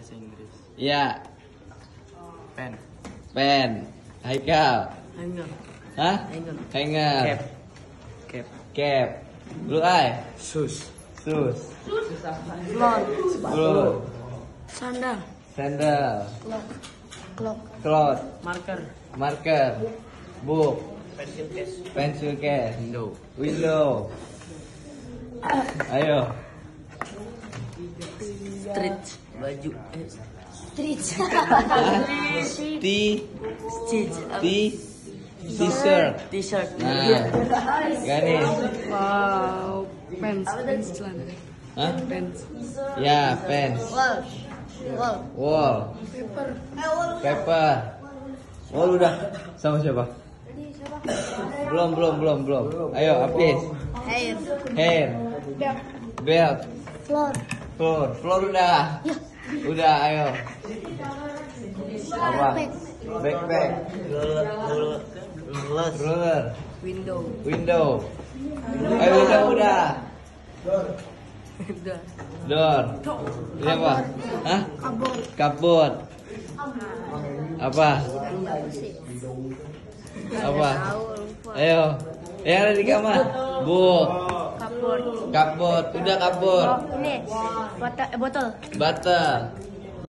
bahasa Inggris. Ya, Pen. pen. Haikal. Hanger. Hah? Hanger. Hanger. Cap. Cap. Cap. Blue eye. Sus. Sus. Floor. Blue. Sandal. Sandal. Clock. Clock. Cloth. Marker. Marker. Book. Pencil case. Pencil case. Window. Window. Ayo. Street. Baju. Eh, Street. T. T. T-shirt. T-shirt. Nah. Ganis. Wow, pants, pants celana. Hah? Pants. Ya, pens. Wall. Wall. Wall. Paper. Wall udah. Sama siapa? Belum, belum, belum, belum. Ayo, Apis. Hair. Hair. Belt. Floor. Floor. Floor udah. Udah, ayo. Apa? Backpack. Roller. Window. Window. Ayo, udah, udah. Udah. Door. Ini apa? Hah? Kabut. Apa? Apa? Ayo. Yang ada di kamar. Book. Kapur. Kabut. Udah kabut. Ini. Botol. Botol.